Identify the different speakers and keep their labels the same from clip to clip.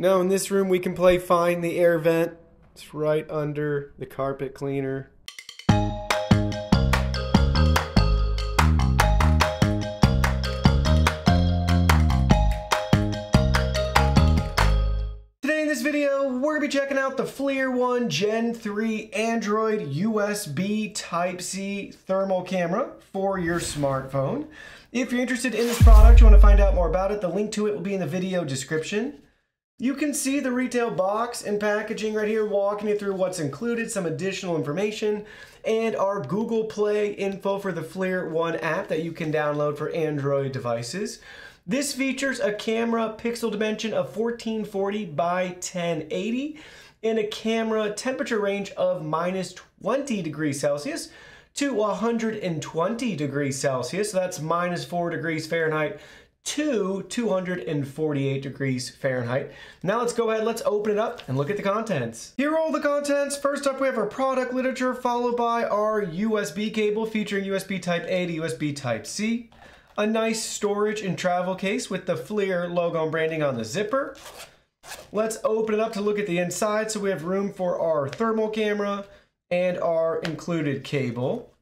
Speaker 1: Now in this room we can play Find the Air Vent. It's right under the carpet cleaner. Today in this video, we're to be checking out the FLIR One Gen 3 Android USB Type-C thermal camera for your smartphone. If you're interested in this product, you want to find out more about it, the link to it will be in the video description. You can see the retail box and packaging right here, walking you through what's included, some additional information, and our Google Play info for the FLIR One app that you can download for Android devices. This features a camera pixel dimension of 1440 by 1080 and a camera temperature range of minus 20 degrees Celsius to 120 degrees Celsius. So that's minus 4 degrees Fahrenheit to 248 degrees Fahrenheit. Now let's go ahead, let's open it up and look at the contents. Here are all the contents. First up, we have our product literature, followed by our USB cable featuring USB Type A to USB Type C. A nice storage and travel case with the FLIR logo and branding on the zipper. Let's open it up to look at the inside. So we have room for our thermal camera and our included cable.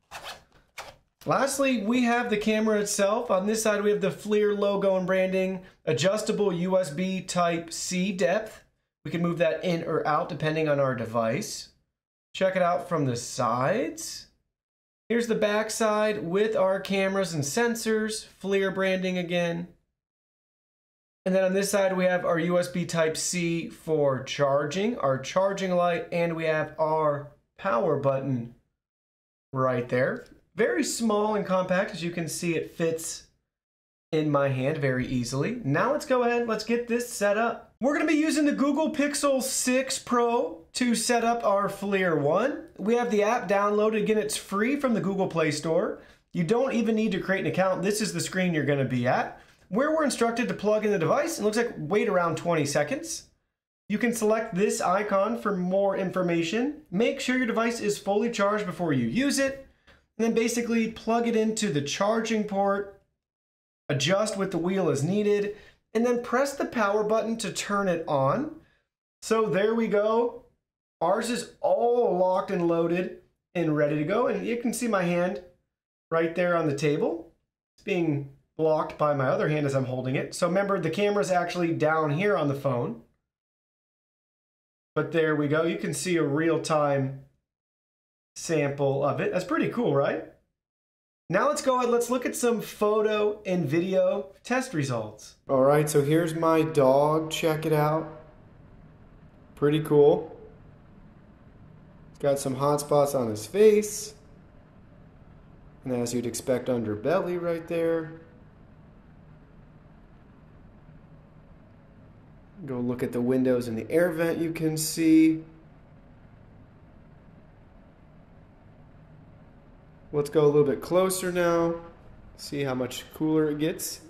Speaker 1: Lastly, we have the camera itself. On this side, we have the FLIR logo and branding, adjustable USB Type-C depth. We can move that in or out depending on our device. Check it out from the sides. Here's the back side with our cameras and sensors, FLIR branding again. And then on this side, we have our USB Type-C for charging, our charging light, and we have our power button right there. Very small and compact. As you can see, it fits in my hand very easily. Now let's go ahead, let's get this set up. We're gonna be using the Google Pixel 6 Pro to set up our FLIR One. We have the app downloaded. Again, it's free from the Google Play Store. You don't even need to create an account. This is the screen you're gonna be at. Where we're instructed to plug in the device, it looks like wait around 20 seconds. You can select this icon for more information. Make sure your device is fully charged before you use it and then basically plug it into the charging port, adjust with the wheel as needed, and then press the power button to turn it on. So there we go. Ours is all locked and loaded and ready to go. And you can see my hand right there on the table. It's being blocked by my other hand as I'm holding it. So remember, the camera is actually down here on the phone. But there we go. You can see a real-time sample of it. That's pretty cool, right? Now let's go ahead, let's look at some photo and video test results. All right, so here's my dog. Check it out. Pretty cool. He's got some hot spots on his face. And as you'd expect, underbelly right there. Go look at the windows and the air vent you can see. Let's go a little bit closer now. See how much cooler it gets.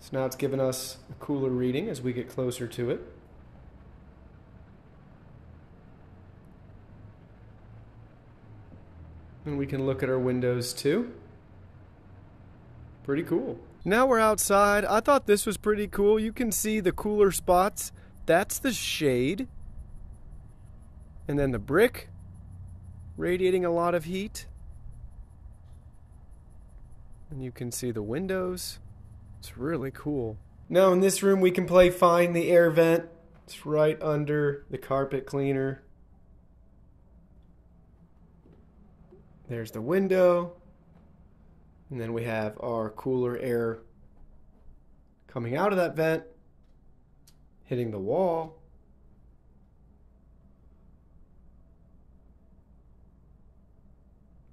Speaker 1: So now it's giving us a cooler reading as we get closer to it. And we can look at our windows too. Pretty cool. Now we're outside. I thought this was pretty cool. You can see the cooler spots. That's the shade. And then the brick radiating a lot of heat. And you can see the windows. It's really cool. Now in this room we can play Find the Air Vent. It's right under the carpet cleaner. There's the window. And then we have our cooler air coming out of that vent, hitting the wall.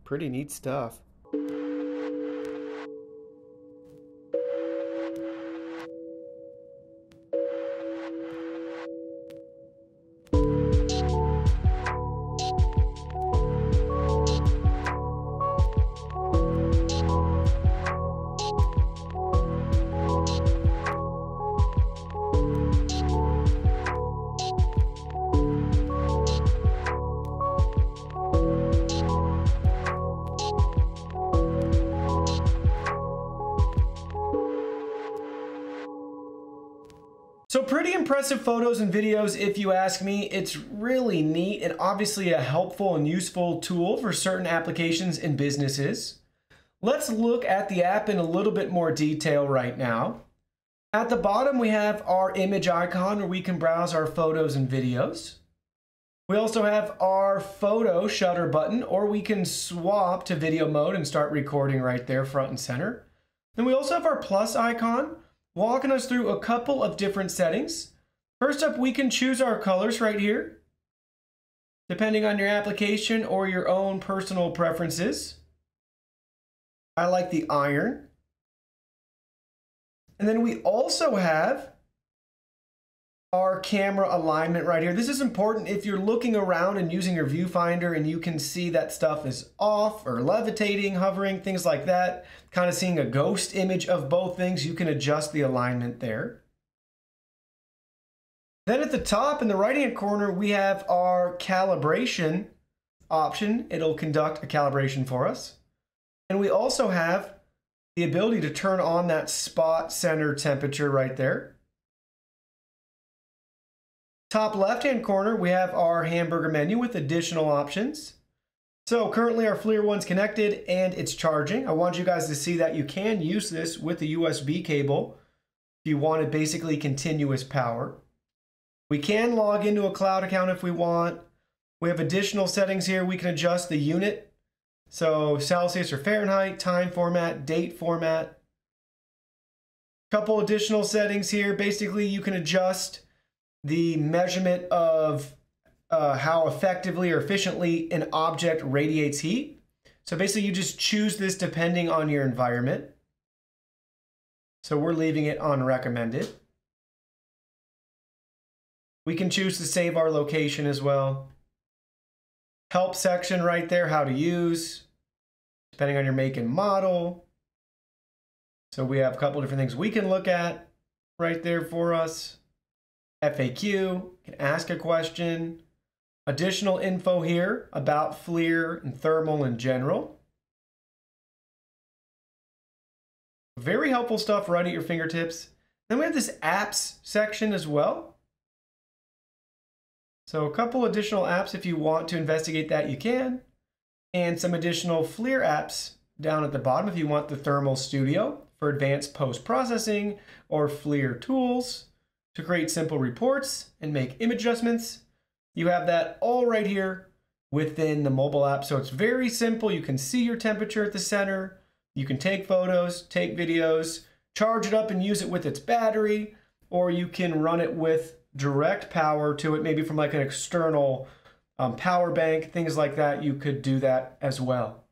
Speaker 1: Pretty neat stuff. So pretty impressive photos and videos if you ask me. It's really neat and obviously a helpful and useful tool for certain applications and businesses. Let's look at the app in a little bit more detail right now. At the bottom we have our image icon where we can browse our photos and videos. We also have our photo shutter button or we can swap to video mode and start recording right there front and center. Then we also have our plus icon walking us through a couple of different settings. First up, we can choose our colors right here, depending on your application or your own personal preferences. I like the iron. And then we also have our camera alignment right here. This is important if you're looking around and using your viewfinder and you can see that stuff is off or levitating, hovering, things like that. Kind of seeing a ghost image of both things, you can adjust the alignment there. Then at the top in the right hand corner, we have our calibration option. It'll conduct a calibration for us. And we also have the ability to turn on that spot center temperature right there. Top left-hand corner, we have our hamburger menu with additional options. So currently our FLIR one's connected and it's charging. I want you guys to see that you can use this with the USB cable if you wanted basically continuous power. We can log into a cloud account if we want. We have additional settings here. We can adjust the unit. So Celsius or Fahrenheit, time format, date format. Couple additional settings here. Basically, you can adjust the measurement of uh, how effectively or efficiently an object radiates heat. So basically you just choose this depending on your environment. So we're leaving it on recommended. We can choose to save our location as well. Help section right there, how to use, depending on your make and model. So we have a couple different things we can look at right there for us. FAQ, can ask a question. Additional info here about FLIR and thermal in general. Very helpful stuff right at your fingertips. Then we have this apps section as well. So a couple additional apps if you want to investigate that you can. And some additional FLIR apps down at the bottom if you want the Thermal Studio for advanced post-processing or FLIR tools to create simple reports and make image adjustments. You have that all right here within the mobile app. So it's very simple. You can see your temperature at the center. You can take photos, take videos, charge it up and use it with its battery, or you can run it with direct power to it, maybe from like an external um, power bank, things like that. You could do that as well.